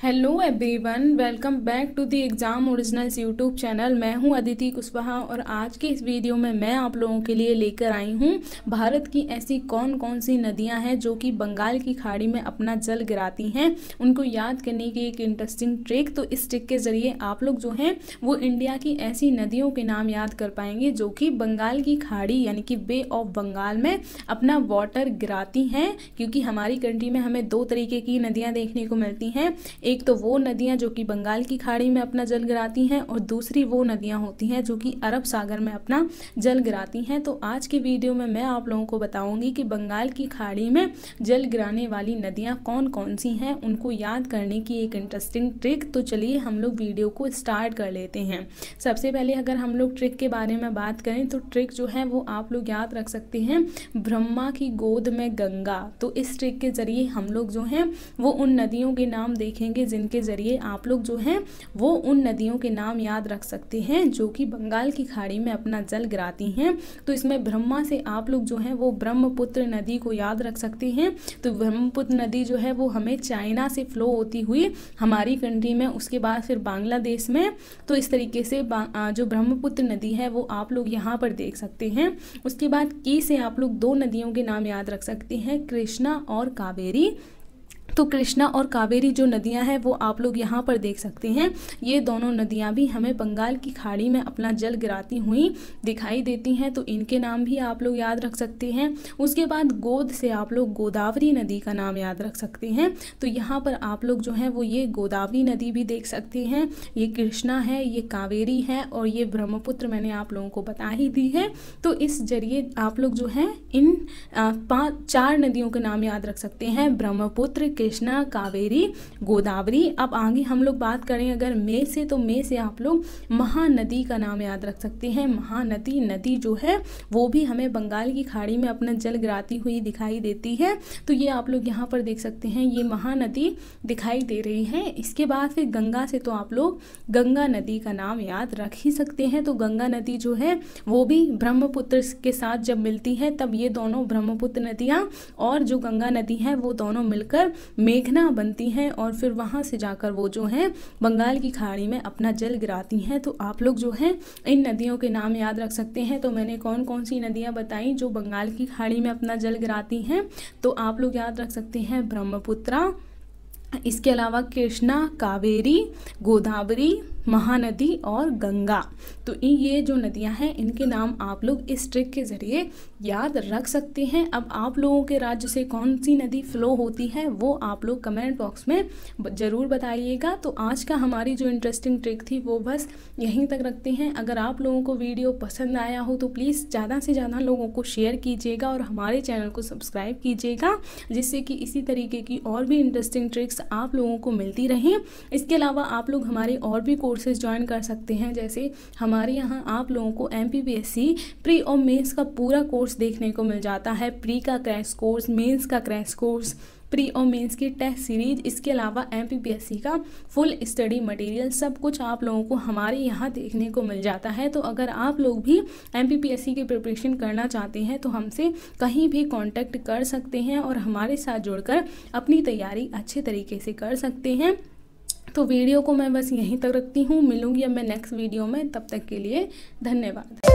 Hello everyone welcome back to the exam originals YouTube channel मैं हूँ अदिति कुशवाहा और आज के इस वीडियो में मैं आप लोगों के लिए लेकर आई हूँ भारत की ऐसी कौन कौन सी नदियाँ हैं जो कि बंगाल की खाड़ी में अपना जल गिराती हैं? उनको याद करने की एक इंटरेस्टिंग ट्रिक तो इस ट्रिक के ज़रिए आप लोग जो हैं, वो इंडिया की ऐसी नदियों के नाम याद कर पाएँगे जो कि बंगाल की खाड़ी, यानी कि बे ऑफ़ बंगाल में अपना वाटर गिराती हैं, क्योंकि हमारी कंट्री में हमें दो तरीके की नदियाँ देखने को मिलती हैं। एक तो वो नदियाँ जो कि बंगाल की खाड़ी में अपना जल गिराती हैं और दूसरी वो नदियाँ होती हैं जो कि अरब सागर में अपना जल गिराती हैं। तो आज के वीडियो में मैं आप लोगों को बताऊँगी कि बंगाल की खाड़ी में जल गिराने वाली नदियाँ कौन कौन सी हैं। उनको याद करने की एक इंटरेस्टिंग ट्रिक तो चलिए हम लोग वीडियो को स्टार्ट कर लेते हैं। सबसे पहले अगर हम लोग ट्रिक के बारे में बात करें तो ट्रिक जो है वो आप लोग याद रख सकते हैं। ब्रह्मा की गोद में गंगा। तो इस ट्रिक के ज़रिए हम लोग जो हैं, वो उन नदियों के नाम देखेंगे होंगे जिनके ज़रिए आप लोग जो हैं, वो उन नदियों के नाम याद रख सकते हैं, जो कि बंगाल की खाड़ी में अपना जल गिराती हैं। तो इसमें ब्रह्मा से आप लोग जो हैं, वो ब्रह्मपुत्र नदी को याद रख सकते हैं। तो ब्रह्मपुत्र नदी जो है, वो हमें चाइना से फ्लो होती हुई हमारी कंट्री में, उसके बाद फिर बांग्लादेश में। तो इस तरीके से जो ब्रह्मपुत्र नदी है, वो आप लोग यहाँ पर देख सकते हैं। उसके बाद की से आप लोग दो नदियों के नाम याद रख सकते हैं, कृष्णा और कावेरी। तो कृष्णा और कावेरी जो नदियाँ हैं, वो आप लोग यहाँ पर देख सकते हैं। ये दोनों नदियाँ भी हमें बंगाल की खाड़ी में अपना जल गिराती हुई दिखाई देती हैं तो इनके नाम भी आप लोग याद रख सकते हैं। उसके बाद गोद से आप लोग गोदावरी नदी का नाम याद रख सकते हैं। तो यहाँ पर आप लोग जो है, वो ये गोदावरी नदी भी देख सकते हैं। ये कृष्णा है, ये कावेरी है और ये ब्रह्मपुत्र मैंने आप लोगों को बता ही दी है। तो इस ज़रिए आप लोग जो है, इन पाँच चार नदियों के नाम याद रख सकते हैं। ब्रह्मपुत्र कृष्णा, कावेरी, गोदावरी। अब आगे हम लोग बात करें अगर मे से तो मे से आप लोग महानदी का नाम याद रख सकते हैं। महानदी, नदी जो है, वो भी हमें बंगाल की खाड़ी में अपना जल गिराती हुई दिखाई देती है। तो ये आप लोग यहाँ पर देख सकते हैं, ये महानदी दिखाई दे रही है। इसके बाद फिर गंगा से तो आप लोग गंगा नदी का नाम याद रख ही सकते हैं। तो गंगा नदी जो है, वो भी ब्रह्मपुत्र के साथ जब मिलती है, तब ये दोनों ब्रह्मपुत्र नदियाँ और जो गंगा नदी है, वो दोनों मिलकर मेघना बनती हैं और फिर वहाँ से जाकर वो जो हैं, बंगाल की खाड़ी में अपना जल गिराती हैं। तो आप लोग जो हैं, इन नदियों के नाम याद रख सकते हैं। तो मैंने कौन कौन सी नदियाँ बताई जो बंगाल की खाड़ी में अपना जल गिराती हैं? तो आप लोग याद रख सकते हैं ब्रह्मपुत्रा, इसके अलावा कृष्णा, कावेरी, गोदावरी महानदी और गंगा। तो ये जो नदियाँ हैं, इनके नाम आप लोग इस ट्रिक के ज़रिए याद रख सकते हैं। अब आप लोगों के राज्य से कौन सी नदी फ्लो होती है, वो आप लोग कमेंट बॉक्स में ज़रूर बताइएगा। तो आज का हमारी जो इंटरेस्टिंग ट्रिक थी, वो बस यहीं तक रखते हैं। अगर आप लोगों को वीडियो पसंद आया हो तो प्लीज़ ज़्यादा से ज़्यादा लोगों को शेयर कीजिएगा और हमारे चैनल को सब्सक्राइब कीजिएगा, जिससे कि इसी तरीके की और भी इंटरेस्टिंग ट्रिक्स आप लोगों को मिलती रहें। इसके अलावा आप लोग हमारे और भी कोर्सेज ज्वाइन कर सकते हैं। जैसे हमारे यहाँ आप लोगों को एमपीपीएससी प्री और मेंस का पूरा कोर्स देखने को मिल जाता है। प्री का क्रैश कोर्स मेंस का क्रैश कोर्स प्री और मेंस की टेस्ट सीरीज़ इसके अलावा एमपीपीएससी का फुल स्टडी मटेरियल सब कुछ आप लोगों को हमारे यहाँ देखने को मिल जाता है। तो अगर आप लोग भी एमपीपीएससी की प्रिपरेशन करना चाहते हैं तो हमसे कहीं भी कांटेक्ट कर सकते हैं और हमारे साथ जुड़कर अपनी तैयारी अच्छे तरीके से कर सकते हैं। तो वीडियो को मैं बस यहीं तक रखती हूँ। मिलूँगी अब मैं नेक्स्ट वीडियो में। तब तक के लिए धन्यवाद।